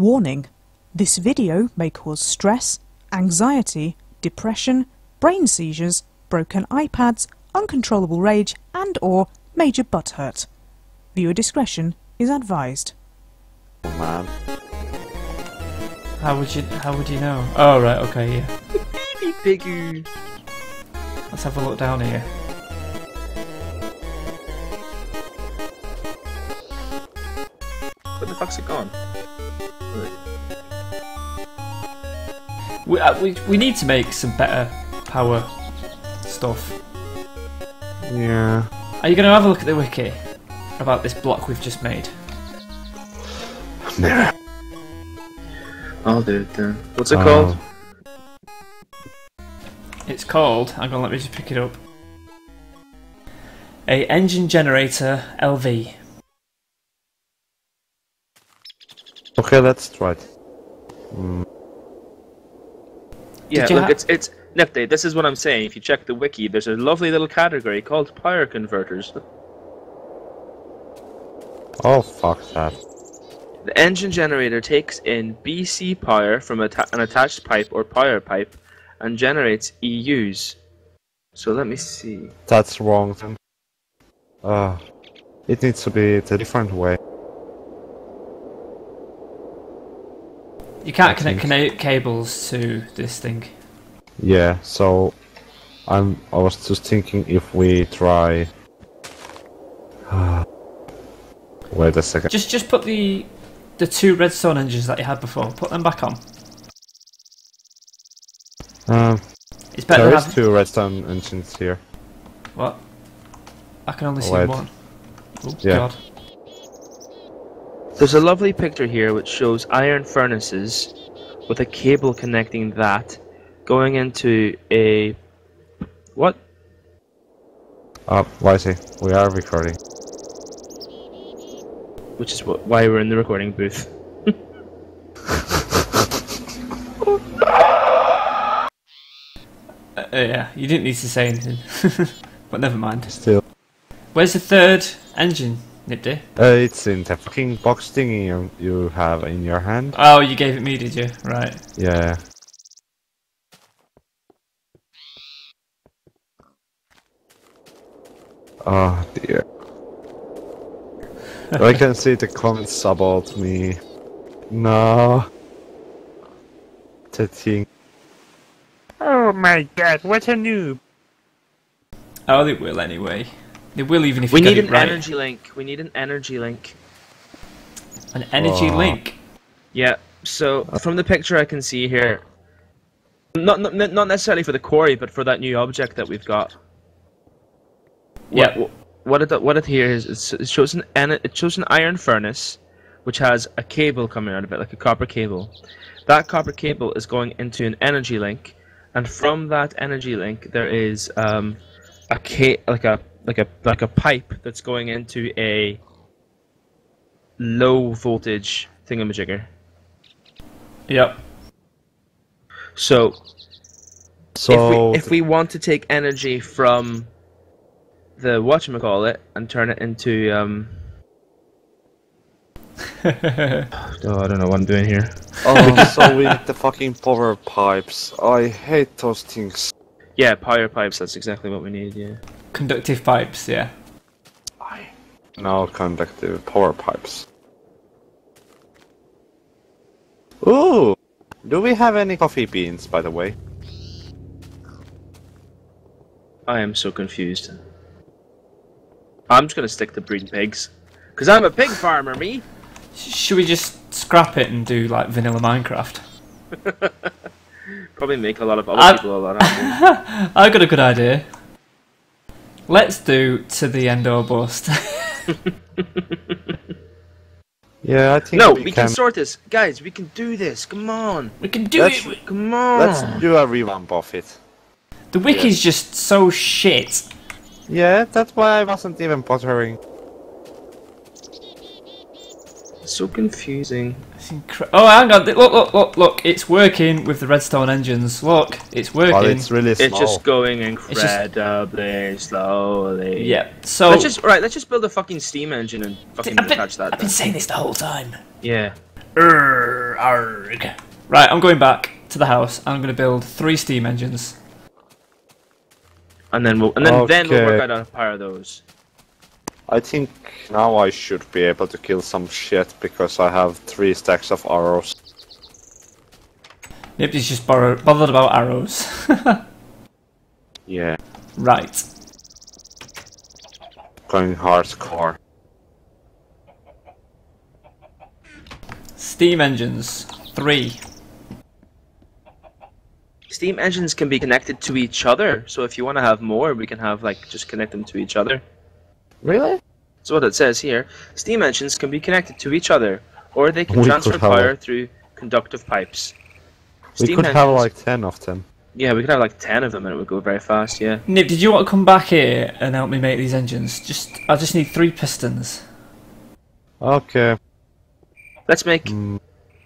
Warning this video may cause stress, anxiety, depression, brain seizures, broken iPads, uncontrollable rage, and or major butt hurt. Viewer discretion is advised. Oh man. How would you how would you know? Oh right, okay, yeah. Piggy. Let's have a look down here. Where the fuck's it gone? We, uh, we, we need to make some better power stuff. Yeah. Are you going to have a look at the wiki about this block we've just made? Nah. I'll do it then. What's it Oh. called? It's called, hang on, let me just pick it up. A engine generator LV. Okay, let's try it. Mm, Yeah, look, ha- it's it's Nifty. This is what I'm saying. If you check the wiki, there's a lovely little category called power converters. oh fuck that. The engine generator takes in BC power from atta- an attached pipe or power pipe and generates EUs. So let me see. That's wrong then. Uh, it needs to be a different way. You can't connect cana- cables to this thing. Yeah, so I'm I was just thinking if we try Wait a second. Just just put the the two redstone engines that you had before. Put them back on. Um, It's better there is having two redstone engines here. what? I can only see Wait. one. Oh Yeah. god. There's a lovely picture here which shows iron furnaces with a cable connecting that going into a what? Uh, Wisey, we are recording. Which is what, why we're in the recording booth. Uh, uh, yeah, you didn't need to say anything. but never mind. Still. Where's the third engine, Nipdy? Uh, it's in the fucking box thingy you, you have in your hand. Oh, you gave it me, did you? Right. Yeah. Oh dear. I can see the comments about me. No. The thing. Oh my god, what a noob. Oh, they will anyway. They will even if We you need get an it right. energy link. We need an energy link. An energy Oh. link. Yeah. So from the picture I can see here, not not not necessarily for the quarry, but for that new object that we've got. Yeah. What, what it what it here is it shows an it shows an iron furnace, which has a cable coming out of it, like a copper cable. That copper cable is going into an energy link, and from that energy link there is um, a ca- like a like a like a pipe that's going into a low voltage thingamajigger. Yep. So So if we if we want to take energy from the whatchamacallit and turn it into um oh I don't know what I'm doing here. Oh so we need the fucking power pipes. I hate those things. Yeah, power pipes, that's exactly what we need, yeah. Conductive pipes, yeah. No conductive power pipes. Ooh! Do we have any coffee beans by the way? I am so confused. I'm just gonna stick to breeding pigs. Cause I'm a pig farmer, me! Should we just scrap it and do like vanilla Minecraft? Probably make a lot of other I- people a lot happier. I got a good idea. Let's do to the end or bust. Yeah, I think no, we, we can sort this. Guys, we can do this. Come on. we can do Let's- it. Come on. Let's do a revamp of it. The wiki's just so shit. Yeah, that's why I wasn't even bothering. So confusing. It's incre- oh, hang on. Look, look, look, look. It's working with the redstone engines. Look, it's working. But it's really slow. It's just going just- incredibly slowly. Yeah. So Let's just right. Let's just build a fucking steam engine and fucking I've been, attach that. I've been saying this the whole time. Yeah. Urgh, arg. Right, I'm going back to the house. I'm going to build three steam engines. And then we'll and then, then we'll work out how to power those. I think now I should be able to kill some shit because I have three stacks of arrows. Nobody's just borrow- bothered about arrows. Yeah, right. going hardcore. Steam engines. Three. Steam engines can be connected to each other, so if you want to have more, we can have like just connect them to each other. Really? That's what it says here. Steam engines can be connected to each other, or they can We transfer could have- power through conductive pipes. We Steam could have like ten of them. yeah, we could have like ten of them, and it would go very fast. Yeah. Nip, did you want to come back here and help me make these engines? Just, I just need three pistons. Okay. Let's make. Mm.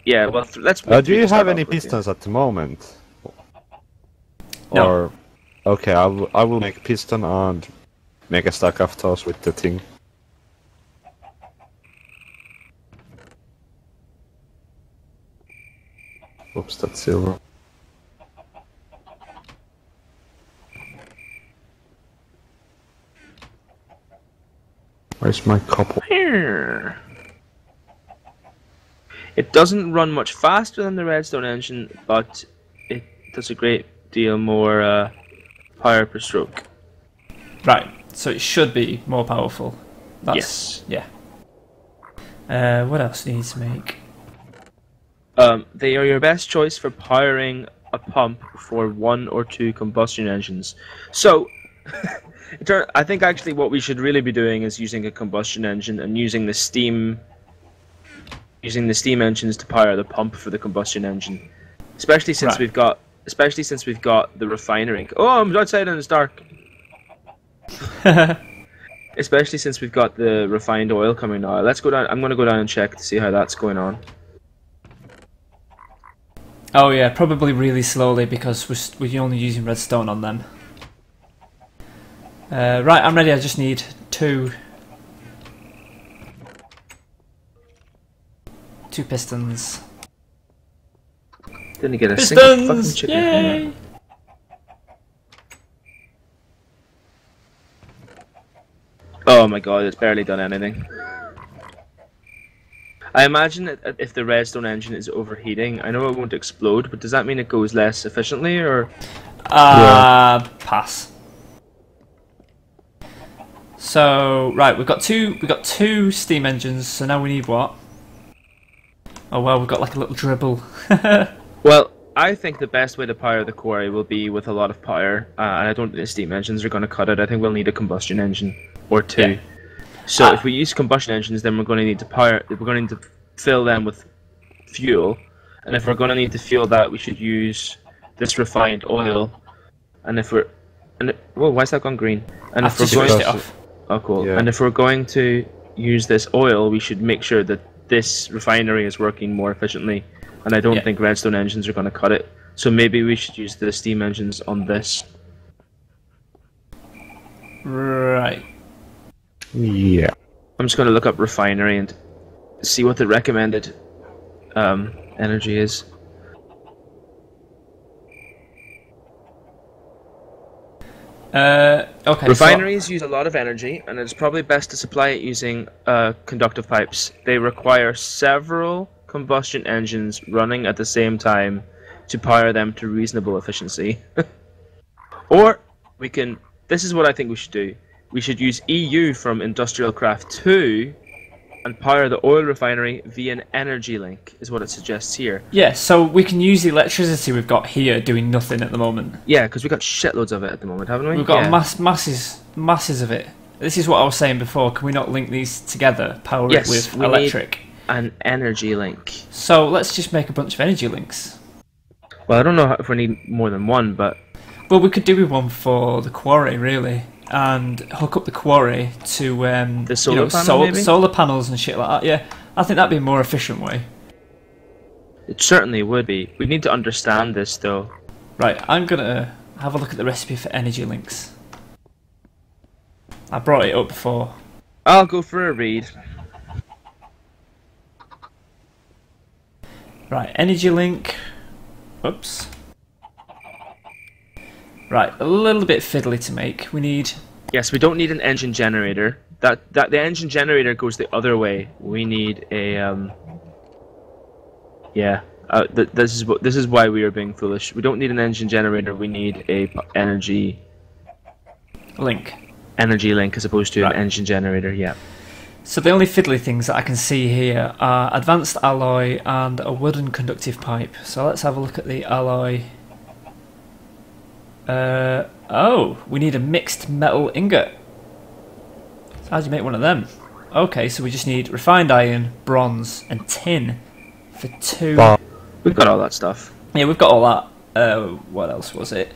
Yeah. Well, th- let's. Uh, do you have any off with, pistons at the moment? No. Or okay, I will. I will make piston and make a stack of those with the thing. Oops, that's silver. Where's my couple? Here. It doesn't run much faster than the Redstone engine, but it does a great deal more uh, power per stroke. Right. So it should be more powerful. Yes. Yeah. Uh, what else do you need to make? Um, they are your best choice for powering a pump for one or two combustion engines. So, I think actually what we should really be doing is using a combustion engine and using the steam, using the steam engines to power the pump for the combustion engine. Especially since Right. we've got, especially since we've got the refinery. Oh, I'm outside and it's dark. Especially since we've got the refined oil coming now. Let's go down. I'm going to go down and check to see how that's going on. Oh yeah, probably really slowly because we're, we're only using redstone on them. Uh, right, I'm ready. I just need two. Two pistons. Didn't get a single fucking chicken. Yay! Oh my god, it's barely done anything. I imagine that if the redstone engine is overheating, I know it won't explode, but does that mean it goes less efficiently, or Uh, pass. So right, we've got two. We've got two steam engines. So now we need what? Oh well, we've got like a little dribble. Well, I think the best way to power the quarry will be with a lot of power, uh, and I don't think the steam engines are going to cut it. I think we'll need a combustion engine or two. Yeah. So Ah. if we use combustion engines, then we're going to need to power. We're going to need to fill them with fuel, and if we're going to need to fuel that, we should use this refined oil. And if we're, and it, whoa, why is that gone green? And I've if we're going, to- oh cool. Yeah. And if we're going to use this oil, we should make sure that this refinery is working more efficiently. And I don't Yeah. think redstone engines are going to cut it. So maybe we should use the steam engines on this. Right. Yeah. I'm just going to look up refinery and see what the recommended um, energy is. Uh, okay. so- Refineries use a lot of energy, and it's probably best to supply it using uh, conductive pipes. They require several combustion engines running at the same time to power them to reasonable efficiency. or we can. This is what I think we should do. We should use EU from Industrial Craft 2 and power the oil refinery via an energy link, is what it suggests here. yeah, so we can use the electricity we've got here doing nothing at the moment. Yeah, because we've got shitloads of it at the moment, haven't we? We've got yeah. mass, masses, masses of it. This is what I was saying before. Can we not link these together, power Yes, it with we need- electric? an energy link. So let's just make a bunch of energy links. Well, I don't know if we need more than one, but Well, we could do with one for the quarry, really, and hook up the quarry to um, The solar you know, panel, sol- solar panels and shit like that. Yeah, I think that'd be a more efficient way. It certainly would be. We need to understand this, though. Right, I'm gonna have a look at the recipe for energy links. I brought it up before. I'll go for a read. Right, energy link. Oops. Right, a little bit fiddly to make. We need. Yes, we don't need an engine generator. That that the engine generator goes the other way. We need a um. Yeah, uh, th- this is what this is why we are being foolish. We don't need an engine generator. We need a p- energy Link. energy link as opposed to Right. an engine generator. Yeah. So the only fiddly things that I can see here are advanced alloy and a wooden conductive pipe. So let's have a look at the alloy. Uh, oh, we need a mixed metal ingot. So how do you make one of them? Okay, so we just need refined iron, bronze, and tin for two. Wow. We've got all that stuff. Yeah, we've got all that. Uh, what else was it?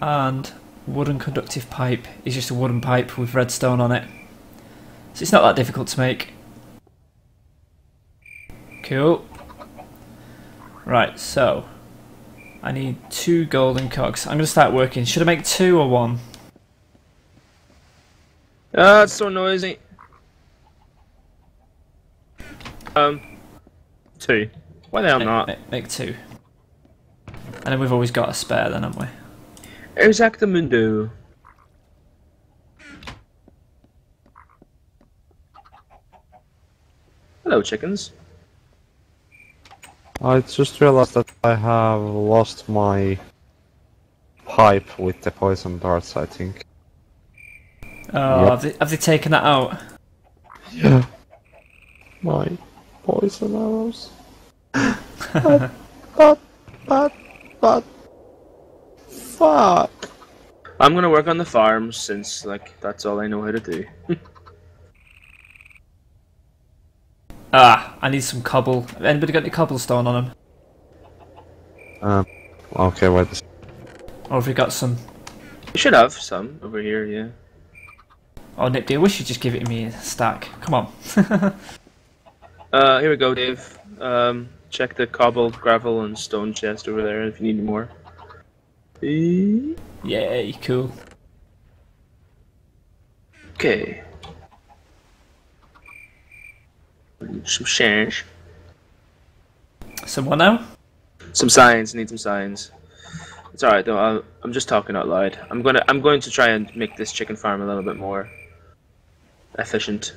And wooden conductive pipe is just a wooden pipe with redstone on it. So it's not that difficult to make. Cool. Right, so I need two golden cogs. I'm going to start working. Should I make two or one? Ah, it's so noisy. Um, two. Why the hell Make- not? Make, make two. And then we've always got a spare then, haven't we? Exactamundo. Hello, chickens. I just realized that I have lost my pipe with the poison darts, I think. Oh, Yep. have, they, have they taken that out? Yeah. My poison arrows. but, but, but, but. Fuck. I'm gonna work on the farms since, like, that's all I know how to do. Ah, I need some cobble. Anybody got any cobblestone on them? Um, okay, wait a sec. Or have we got some? We should have some over here, yeah. Oh, Nipdy, I wish you'd just give it to me a stack. Come on. Uh, here we go, Dave. Um, check the cobble, gravel, and stone chest over there if you need more. Yay, cool. Okay. Some change. Some what now? Some signs. Need some signs. It's alright though. I'll, I'm just talking out loud. I'm gonna. I'm going to try and make this chicken farm a little bit more efficient.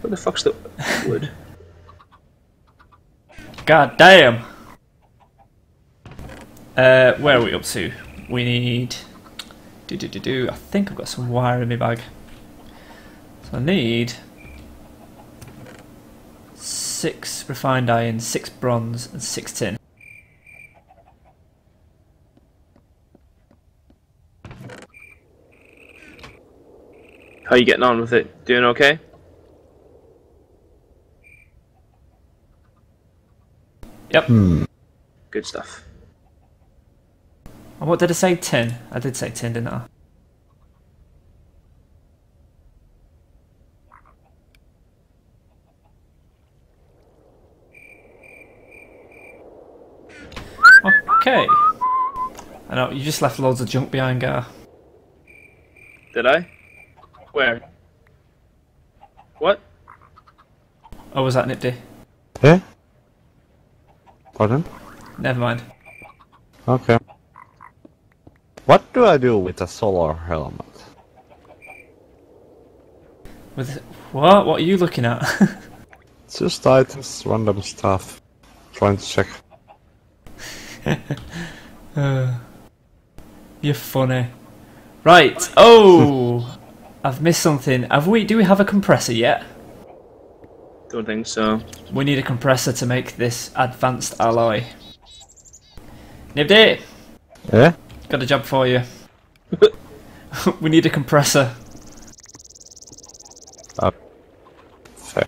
What the fuck's the wood? God damn. Uh, where are we up to? We need. Do do do do. I think I've got some wire in my bag. So I need six refined iron, six bronze, and six tin. How you getting on with it? Doing okay? Yep. Hmm. Good stuff. And what did I say? 10. I did say 10, didn't I? Okay. I know, you just left loads of junk behind, Gar. Did I? Where? What? Oh, was that Nipdy? Eh? Pardon? Never mind. Okay. What do I do with a solar helmet? With what? What are you looking at? It's just items, random stuff. Trying to check. Uh, you're funny. Right. Oh, I've missed something. Have we? Do we have a compressor yet? Don't think so. We need a compressor to make this advanced alloy. Nibdy, Eh? Got a job for you. we need a compressor. Fair.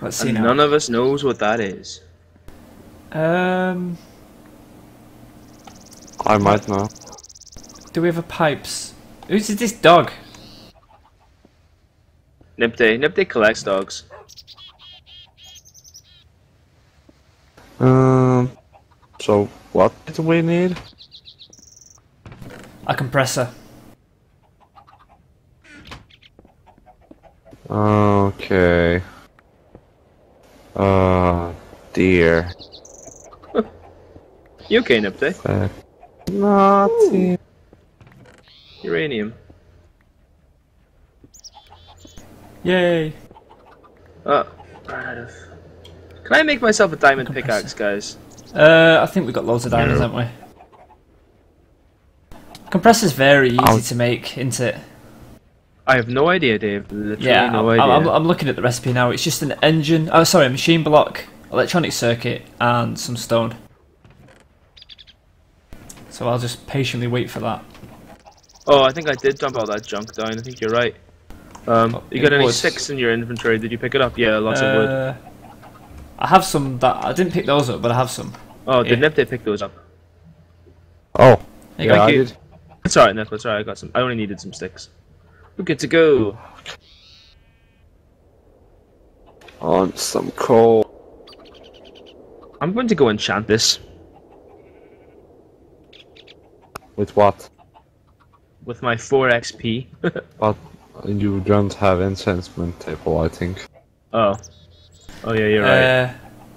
Let's see And now. none of us knows what that is. Um, I might know. do we have a pipes? Who's this dog? Nipday. Nipday collects dogs. Um. So what do we need? A compressor. Okay. Oh dear. You okay, Nipte? Uh, Nothing. Uranium. Yay! Oh, right. Can I make myself a diamond pickaxe, guys? Uh, I think we've got loads of diamonds, No. haven't we? Compressors very easy I'll- to make, isn't it? I have no idea, Dave. Literally Yeah, no I'm, idea. I'm, I'm looking at the recipe now. It's just an engine. Oh, sorry, a machine block, electronic circuit, and some stone. So I'll just patiently wait for that. Oh, I think I did dump all that junk down. I think you're right. Um, Oh, you got any sticks in your inventory? Did you pick it up? Yeah, lots of wood. I have some that I didn't pick those up, but I have some. Oh, did yeah. Nipte pick those up? Oh, There you yeah, go. I Thank you. did. It's alright, Nip. It's alright. I got some. I only needed some sticks. We're good to go. On some coal. I'm going to go enchant this With what? with my 4 XP. But you don't have enchantment table, I think. oh. Oh yeah, you're right. Uh,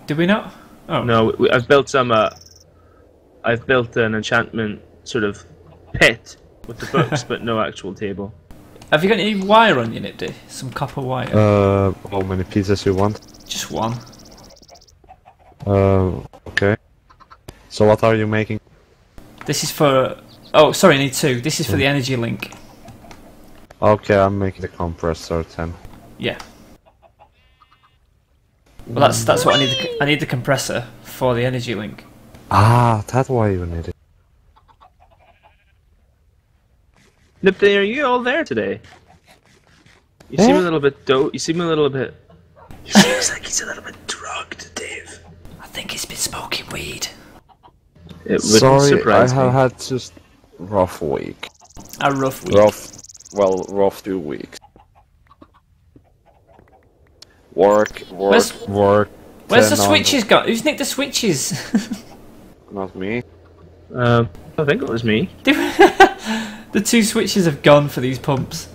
did we not? Oh No, we, I've built some. Uh, I've built an enchantment sort of pit with the books, but no actual table. Have you got any wire on your Nipdy? Some copper wire? Uh, how many pieces you want? Just one. Uh, okay. So what are you making? This is for. Oh, sorry, I need two. This is for the energy link. Okay, I'm making the compressor then. Yeah. Well, that's that's what I need. The, c- I need the compressor for the energy link. Ah, that's why you need it. Nipton, are you all there today? You seem a Eh? little bit do. You seem a little bit. He seems like he's a little bit drugged, Dave. I think he's been smoking weed. It wouldn't Sorry, I surprise have me. had just rough week. A rough week. Rough, well, rough two weeks. Work, work, Where's- work. Where's the switches got? Who's nicked the switches? Not me. Um, I think it was me. the two switches have gone for these pumps.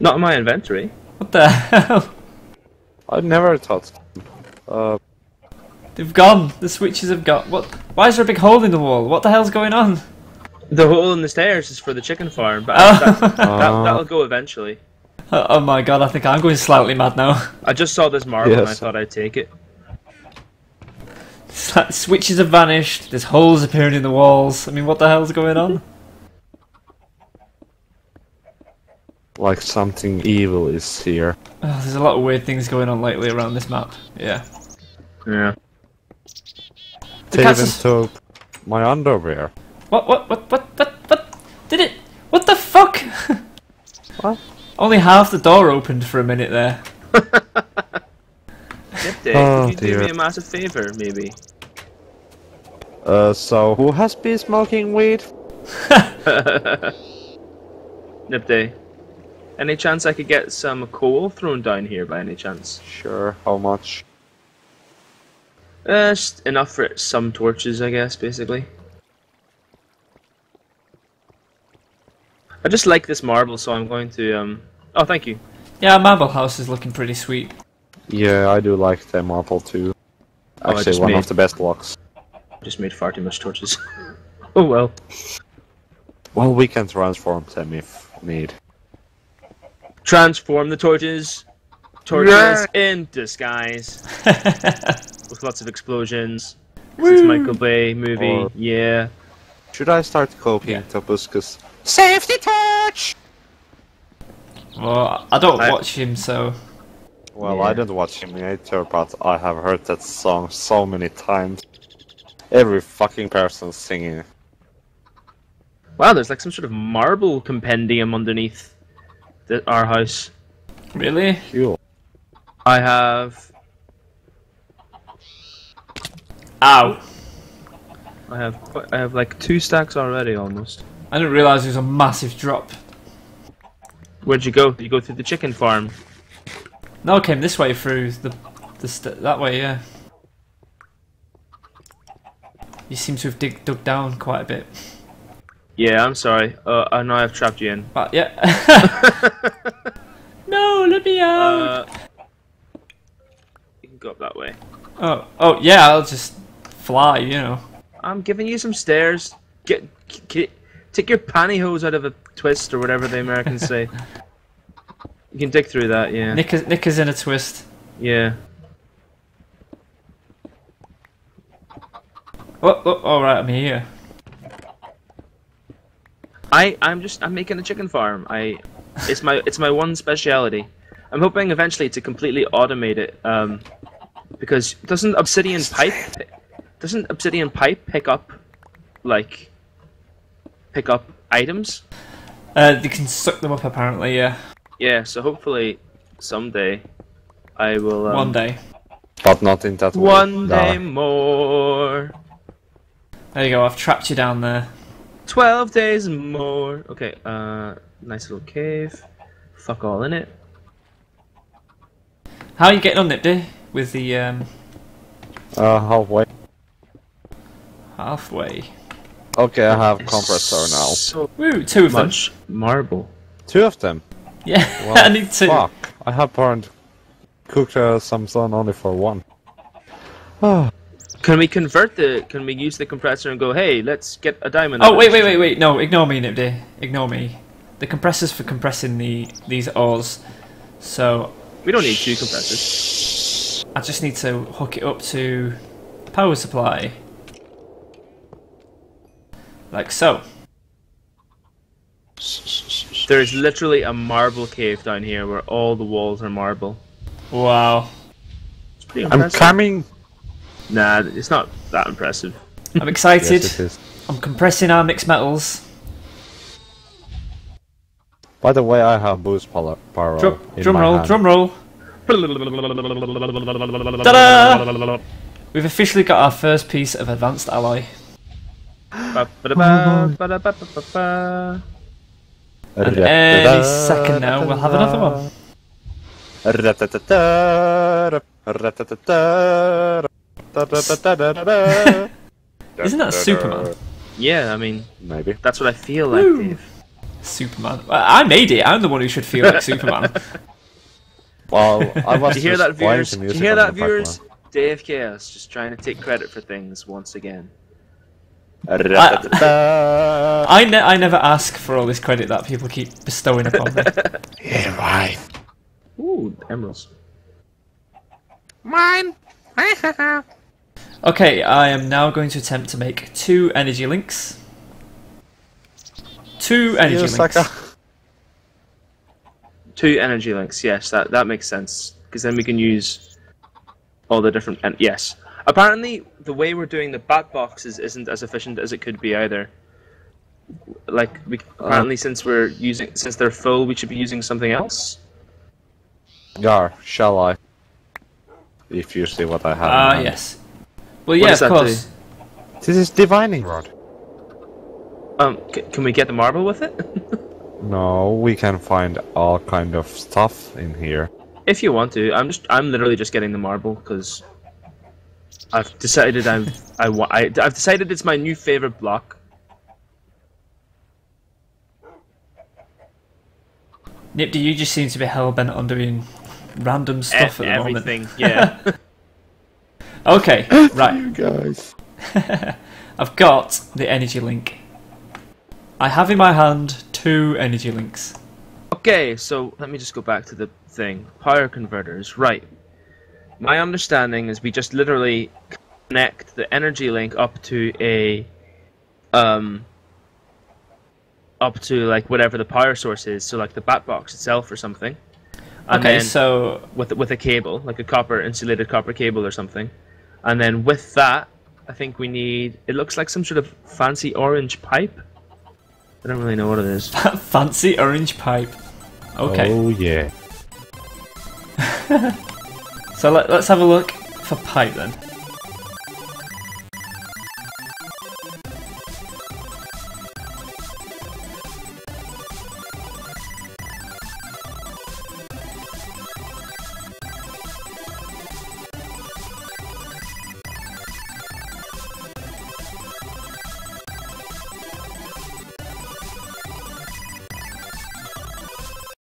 Not in my inventory. What the hell? I never thought. Uh, They've gone. The switches have got. What? Why is there a big hole in the wall? What the hell's going on? The hole in the stairs is for the chicken farm, but Oh. that, that, uh, that'll go eventually. Oh, my god! I think I'm going slightly mad now. I just saw this marble and I thought I'd take it. It's like switches have vanished. There's holes appearing in the walls. I mean, what the hell's going on? like something evil is here. Oh, there's a lot of weird things going on lately around this map. Yeah. Yeah. The They cats even is- took my underwear. What? What? What? What? What? What? Did it? What the fuck? What? Only half the door opened for a minute there. Nip Day, Oh, could you do me a massive favor, maybe? Uh, so who has been smoking weed? Nip Day. Any chance I could get some coal thrown down here by any chance? Sure. How much? Uh, just enough for some torches, I guess, basically. I just like this marble, so I'm going to, um... Oh, thank you. Yeah, marble house is looking pretty sweet. Yeah, I do like the marble too. Oh, I Actually, just one made- of the best blocks. Just made far too much torches. oh well. Well, we can transform them if need. Transform the torches. Torches Yeah. in disguise. With lots of explosions. 'Cause It's Michael Bay movie. Or- Yeah. Should I start copying Yeah. Tobuscus? Safety touch! Well, I don't I- watch him, so Well, Yeah. I didn't watch him either, but I have heard that song so many times. Every fucking person singing. Wow, there's like some sort of marble compendium underneath the, our house. really. Cool. I have. Ow! I have. I have like two stacks already almost. I didn't realise there was a massive drop. Where'd you go? Did you go through the chicken farm? No, I came this way through the, the st- that way, yeah. You seem to have dig- dug down quite a bit, Yeah, I'm sorry. Uh, I know I've trapped you in. but yeah. no. no! Let me out! Uh, you can go up that way. oh, oh yeah, I'll just fly. You know. I'm giving you some stairs. Get, get take your pantyhose out of a twist or whatever the Americans say. You can dig through that, yeah. Nick is, Nick is in a twist. Yeah. Oh, oh, all right, I'm here. I I'm just I'm making a chicken farm. I it's my it's my one speciality. I'm hoping eventually to completely automate it. Um, because doesn't Obsidian Pipe doesn't Obsidian Pipe pick up like pick up items? Uh, you can suck them up apparently. Yeah, Yeah. So hopefully someday I will. Um, one day. But not in that way. One No. day more. There you go. I've trapped you down there. Twelve days more. Okay. Uh, nice little cave. Fuck all in it. How are you getting on, Nipdy? With the um, Uh, halfway. halfway. Okay, I have compressor now. So Woo, two of them. much marble. Two of them. Yeah, Well, I need two. Fuck. I have burned cooked uh, some sun only for one. Can we convert the? Can we use the compressor and go? Hey, let's get a diamond. Oh wait, wait, wait, wait! No, ignore me, Nipdy. Ignore me. The compressors for compressing the these ores. So We don't need two compressors. I just need to hook it up to power supply. Like so. There is literally a marble cave down here where all the walls are marble. Wow. It's pretty I'm impressive. coming. Nah, it's not that impressive. I'm excited. Yes. I'm compressing our mixed metals. By the way, I have boost power. power Drum, in drum my roll, hand. drum roll. Ta-da! We've officially got our first piece of advanced alloy. Ba-ba-da-ba. And oh, any second now we'll have another one. Isn't that Superman? Yeah, I mean, Maybe. that's what I feel like, Dave. Superman. I made it. I'm the one who should feel like Superman. Well, I was Do you hear that, viewers? the Do you hear that, the viewers? Dave Chaos just trying to take credit for things once again. Background. I, ne- I never ask for all this credit that people keep bestowing upon me. Yeah, right. Ooh, emeralds. Mine! okay, I am now going to attempt to make two energy links. Two energy links. sucker. Two energy links. Yes, that that makes sense. Because then we can use all the different. And yes, apparently the way we're doing the bat boxes isn't as efficient as it could be either. Like we apparently since we're using since they're full, we should be using something else. Gar, shall I? If you see what I have. Ah, hand. yes. Well, yeah, of that course. This is divining rod. Um, c- can we get the marble with it? No, we can find all kind of stuff in here. if you want to, I'm just I'm literally just getting the marble because I've decided I'm I, I I've decided it's my new favorite block. Nip, do you just seem to be hell bent on doing random stuff E- at the moment? everything, yeah. Okay, right. You guys. I've got the energy link. I have in my hand two energy links. Okay, so let me just go back to the thing. Power converters, right. My understanding is we just literally connect the energy link up to a um up to like whatever the power source is, so like the bat box itself or something. And Okay, so with with a cable, like a copper insulated copper cable or something. And then with that, I think we need it looks like some sort of fancy orange pipe. I don't really know what it is. fancy orange pipe. Okay, Oh yeah. so let, let's have a look for pipe then.